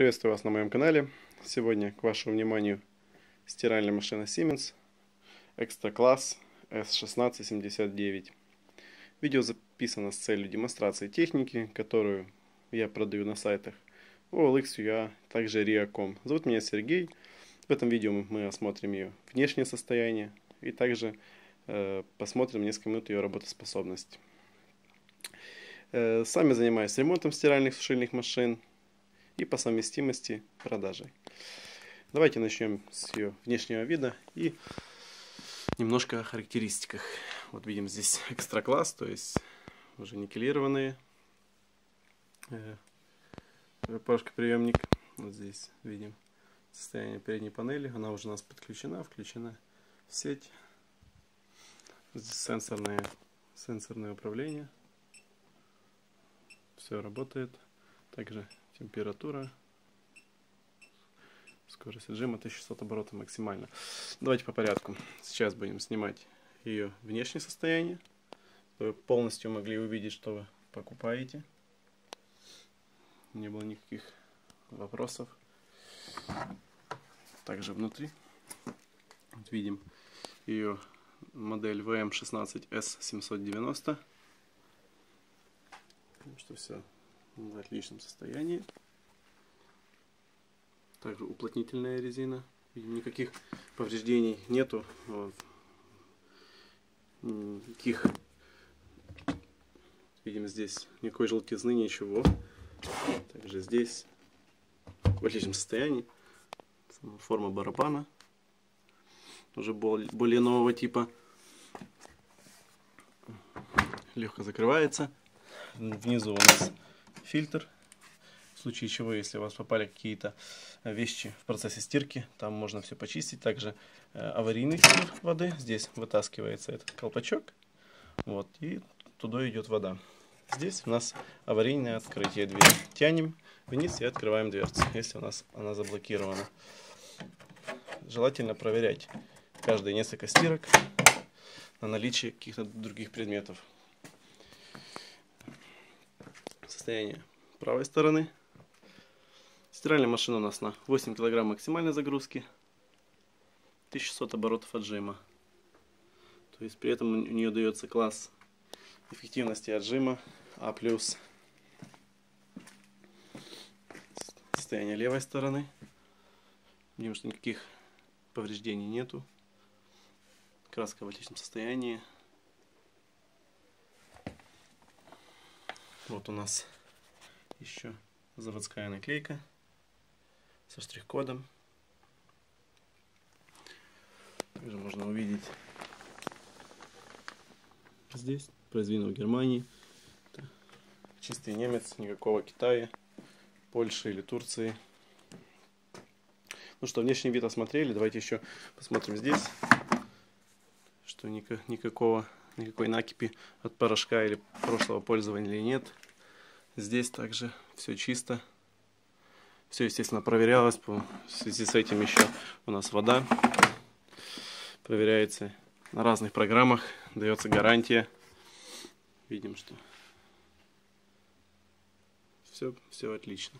Приветствую вас на моем канале. Сегодня к вашему вниманию стиральная машина Siemens Extra Class S1679. Видео записано с целью демонстрации техники, которую я продаю на сайтах OLX.ua, также RIA.com. Зовут меня Сергей. В этом видео мы осмотрим ее внешнее состояние и также э, посмотрим несколько минут ее работоспособности. Э, сами занимаюсь ремонтом стиральных сушильных машин и по совместимости продажей. Давайте начнем с ее внешнего вида и немножко о характеристиках. Вот видим здесь экстра класс, то есть уже никелированные э, приемник. Вот здесь видим состояние передней панели. Она уже у нас подключена, включена в сеть. Здесь сенсорное, сенсорное управление все работает. Также температура, скорость отжима 1600 оборотов максимально. Давайте по порядку. Сейчас будем снимать ее внешнее состояние, вы полностью могли увидеть, что вы покупаете. Не было никаких вопросов. Также внутри вот видим ее модель VM16S790 что все в отличном состоянии. Также уплотнительная резина. Никаких повреждений нету. Вот. Никаких, видим здесь никакой желтизны, ничего. Также здесь в отличном состоянии. Форма барабана. Уже более нового типа. Легко закрывается. Внизу у нас фильтр. В случае чего, если у вас попали какие-то вещи в процессе стирки, там можно все почистить. Также э, аварийный фильтр воды. Здесь вытаскивается этот колпачок. Вот, и туда идет вода. Здесь у нас аварийное открытие двери. Тянем вниз и открываем дверцу, если у нас она заблокирована. Желательно проверять каждые несколько стирок на наличие каких-то других предметов состояние правой стороны. Стиральная машина у нас на 8 кг максимальной загрузки. 1600 оборотов отжима. То есть при этом у нее дается класс эффективности отжима А+. Состояние левой стороны. Видим, что никаких повреждений нету. Краска в отличном состоянии. Вот у нас еще заводская наклейка со штрих-кодом. Также можно увидеть здесь произведено в Германии. Это чистый немец, никакого Китая, Польши или Турции. Ну что, внешний вид осмотрели. Давайте еще посмотрим здесь, что никакого никакой накипи от порошка или прошлого пользования или нет. Здесь также все чисто. Все, естественно, проверялось. В связи с этим еще у нас вода проверяется на разных программах. Дается гарантия. Видим, что все, все отлично.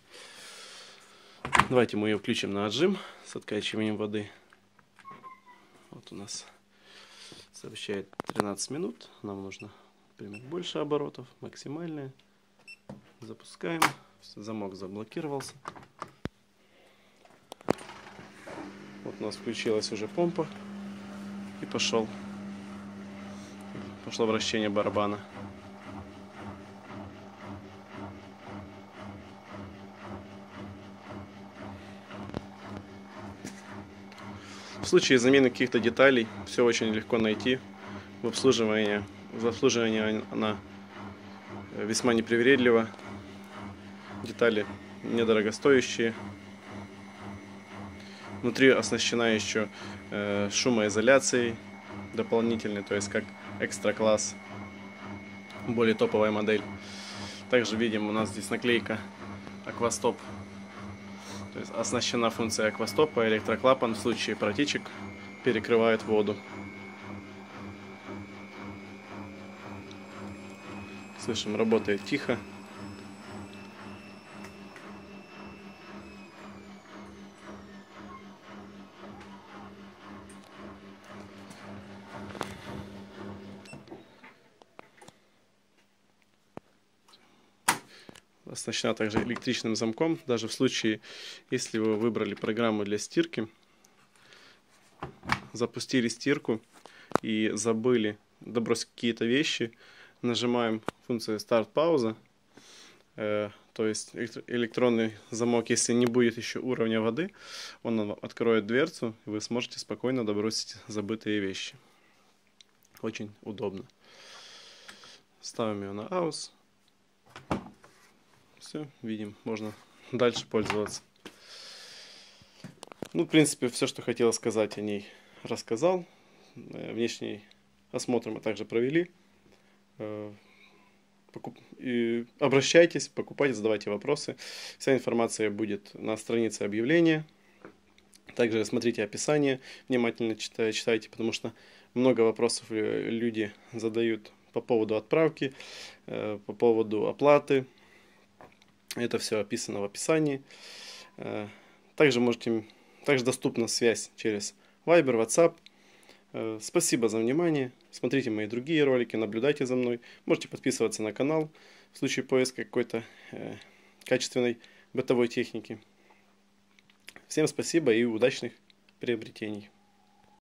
Давайте мы ее включим на отжим с откачиванием воды. Вот у нас сообщает 13 минут. Нам нужно, например, больше оборотов, максимальные. Запускаем. Замок заблокировался. Вот у нас включилась уже помпа. И пошел. Пошло вращение барабана. В случае замены каких-то деталей все очень легко найти. В обслуживании, в обслуживании она весьма непривередлива. Детали недорогостоящие. Внутри оснащена еще э, шумоизоляцией дополнительной, то есть как экстра класс, более топовая модель. Также видим у нас здесь наклейка Аквастоп то есть оснащена функция аквастопа, электроклапан в случае протечек перекрывает воду. Слышим, работает тихо. Оснащена также электричным замком. Даже в случае, если вы выбрали программу для стирки, запустили стирку и забыли добросить какие-то вещи, нажимаем функцию старт-пауза, э, то есть электронный замок, если не будет еще уровня воды, он откроет дверцу, и вы сможете спокойно добросить забытые вещи. Очень удобно. Ставим ее на аус. Все, видим, можно дальше пользоваться. Ну, в принципе, все, что хотел сказать о ней, рассказал. Э, внешний осмотр мы также провели. Э, покуп... И обращайтесь, покупайте, задавайте вопросы. Вся информация будет на странице объявления. Также смотрите описание, внимательно читайте, читайте, потому что много вопросов э, люди задают по поводу отправки, по поводу оплаты. Это все описано в описании. Также можете, также доступна связь через Viber, WhatsApp. Э, спасибо за внимание. Смотрите мои другие ролики, наблюдайте за мной. Можете подписываться на канал в случае поиска какой-то э, качественной бытовой техники. Всем спасибо и удачных приобретений.